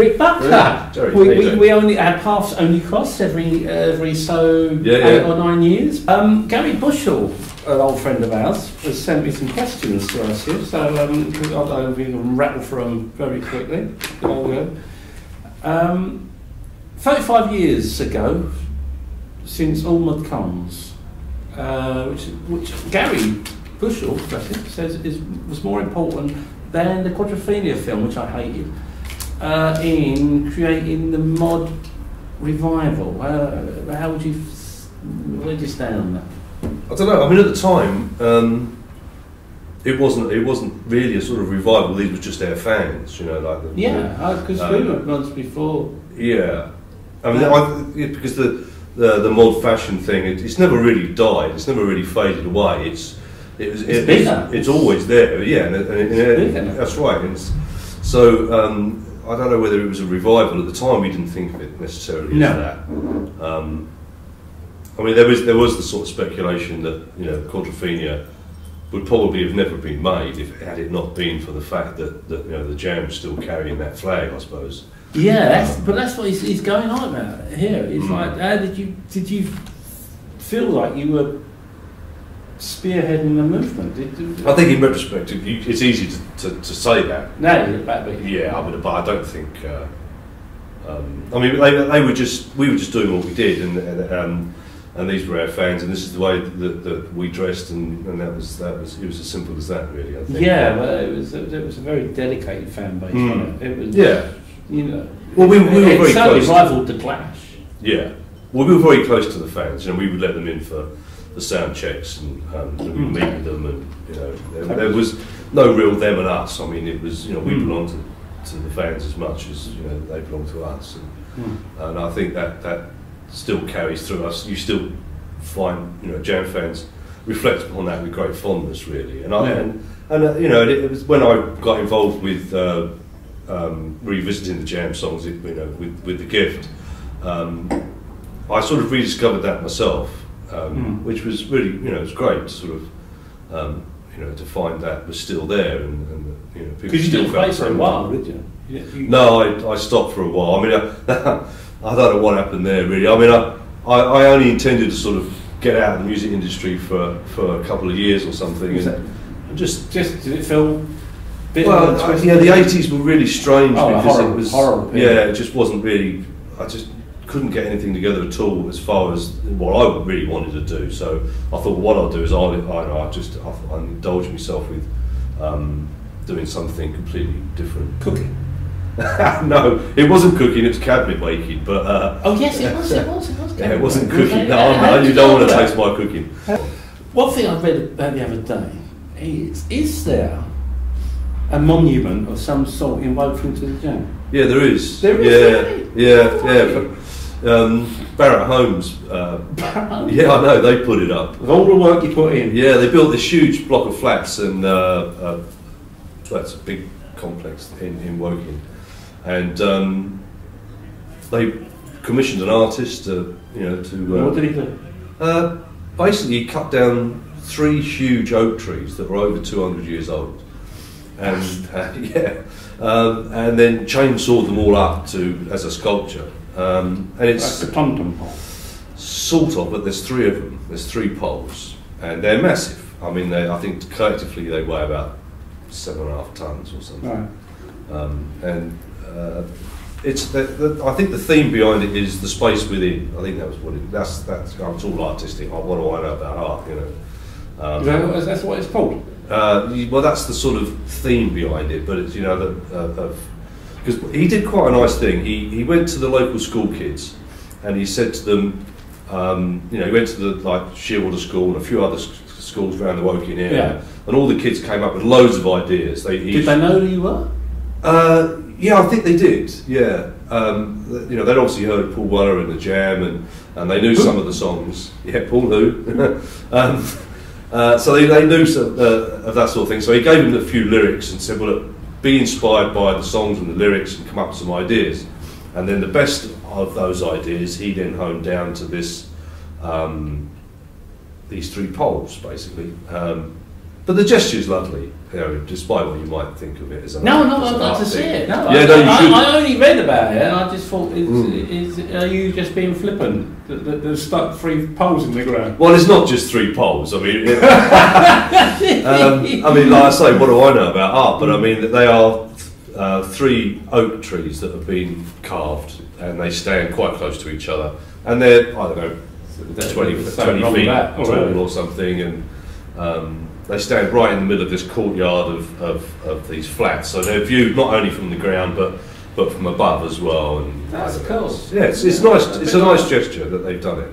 Rick Buckler. We, we, we only our paths only cross every every so Yeah, eight or nine years. Um, Gary Bushell, an old friend of ours, has sent me some questions to us here. So um, I'll, we rattle through them very quickly. There we go. Um, Thirty-five years ago, since All Mod Cons, uh, which, which Gary Bushell says is, was more important than the Quadrophenia film, which I hated, uh, in creating the mod revival. Uh, how would you, where do you stand on that? I don't know. I mean, at the time, um, it wasn't. It wasn't really a sort of revival. These were just their fans, you know, like the, Yeah, because Um, we were months before. Yeah, I mean, I, yeah, because the, the the mod fashion thing, it, it's never really died. It's never really faded away. It's it was, It's it- bigger. it's, it's always there. Yeah, and, and, and- that's right. So um, I don't know whether it was a revival at the time. We didn't think of it necessarily No. as that. Um, I mean, there was there was the sort of speculation that you know Quadrophenia would probably have never been made if had it not been for the fact that, that you know the Jam was still carrying that flag. I suppose. Yeah, that's, but that's what he's, he's going on about here. It's Mm. like, how did you did you feel like you were spearheading the movement? Did, I think in retrospect, it- it's easy to, to, to say that. no, but Yeah, I mean, but I don't think. Uh, um, I mean, they, they were just we were just doing what we did, and and, um, and these were our fans, and this is the way that, that we dressed, and, and that was that was it was as simple as that, really. I think. Yeah, well, it was it was a very dedicated fan base. Mm. it? it was, Yeah. you know. Well, we- we were it very certainly close. rivaled the Clash. Yeah. Well, we were very close to the fans, and we would let them in for the sound checks, and um, we would Mm. meet with them, and you know, there, there was no real them and us. I mean, it was you know we Mm. belonged to, to the fans as much as you know they belonged to us, and, Mm. and I think that that still carries through us. You still find you know Jam fans reflect upon that with great fondness, really, and I Yeah. and, and uh, you know it, it was when I got involved with. Uh, um, revisiting the jam songs, you know, with, with the gift, um, I sort of rediscovered that myself, um, Mm. which was really, you know, it was great to sort of, um, you know, to find that was still there and, and you know, people Because you still play felt for a while, did you? you, you No, I, I stopped for a while. I mean, I, I don't know what happened there really. I mean, I, I, I only intended to sort of get out of the music industry for, for a couple of years or something, and, that- just Just did it feel bit well, of a I- yeah, the eighties were really strange Oh, because horror- it was horror yeah, it just wasn't really. I just couldn't get anything together at all as far as what I really wanted to do. So I thought what I'll do is I'll, I, I just I'll, I'll indulge myself with um, doing something completely different. cooking. no, it wasn't cooking; it was cabinet making. But uh, Oh yes, it was. It was. It was. yeah, it wasn't cooking. No, yeah, no, you don't want to taste my cooking. One thing I read about the other day is: is there a monument of some sort in Woking to the Jam? Yeah, there is. There is, Yeah, really? yeah, yeah. Um, Barratt Homes. Uh, yeah, I know they put it up. With all the work you put in. Yeah, they built this huge block of flats, and uh, uh, that's a big complex in, in Woking. And um, they commissioned an artist, to, you know, to What uh, did he do? uh, basically cut down three huge oak trees that were over 200 years old, and uh, yeah, um, and then chainsawed them all up to as a sculpture. Um, and Like it's the Tom Tom pole. Sort of, but there's three of them. There's three poles, and they're massive. I mean, they, I think collectively they weigh about seven and a half tons or something. Right. Um, and uh, it's the, the, I think the theme behind it is the space within. I think that was what it. That's that's. It's all artistic. What do I know about art? You know. Um, that, that's what it's called. uh, well, that's the sort of theme behind it, but it's you know the uh, of because he did quite a nice thing. He he went to the local school kids, and he said to them, um, you know, he went to the like Sheerwater School and a few other schools around the Woking area, Yeah. and all the kids came up with loads of ideas. They Did they know who you were? uh, yeah, I think they did. Yeah, um, you know, they'd obviously heard Paul Weller and the Jam, and, and they knew some of the songs. Yeah, Paul who. um, uh, so they, they knew some, uh, of that sort of thing. So he gave them a few lyrics and said, "Well, look, be inspired by the songs and the lyrics, and come up with some ideas." And then the best of those ideas, he then honed down to this, um, these three poles, basically. Um, but the gesture is lovely, you know, despite what you might think of it as a No, no, an got to see it. No, Yeah, I, no, you I, should. I only read about it and I just thought, is, Mm. is, are you just being flippant? That, that there's stuck three poles in the ground. Well, it's not just three poles. I mean, um, I mean, like I say, what do I know about art? But I mean, they are uh, three oak trees that have been carved, and they stand quite close to each other, and they're I don't know, 20, There's 20 something wrong with feet tall or something, and um, they stand right in the middle of this courtyard of, of, of these flats. So they're viewed not only from the ground, but but from above as well. And That's cool. Yeah, it's, it's nice. It's a nice gesture that they've done it.